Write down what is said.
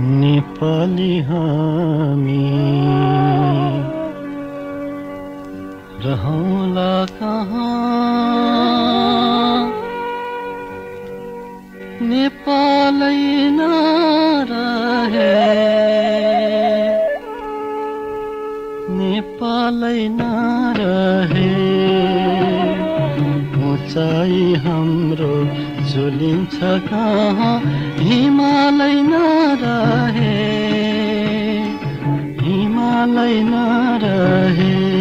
नेपाली हामी। रहौँला कहाँ? नेपालै नरहे नेपालै रहे। उचाइ हाम्रो झुलिन्छ कहाँ? हिमाल नैना रहे।